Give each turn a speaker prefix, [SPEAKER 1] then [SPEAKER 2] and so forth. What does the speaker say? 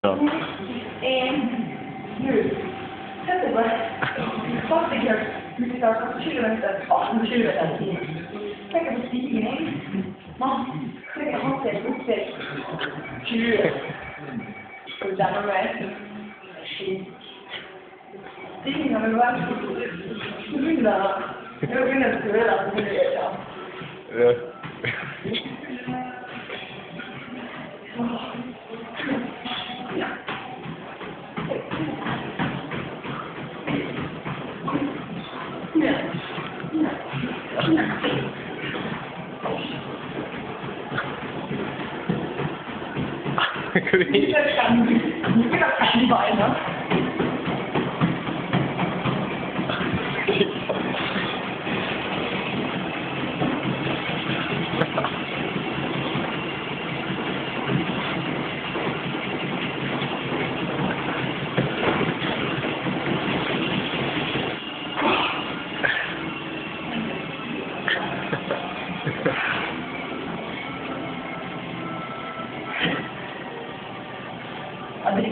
[SPEAKER 1] Ja.
[SPEAKER 2] En, nu. Sätt dig. Fast dig här. Vi ska ta 20 meter. Ja, 20 meter till. Tänk på stigning. Man, klicka handsteg, uppsteg. 20. Och där var det. Stigning har vi varit. Jag inte. Det är.
[SPEAKER 1] Ja.
[SPEAKER 2] 可以。அது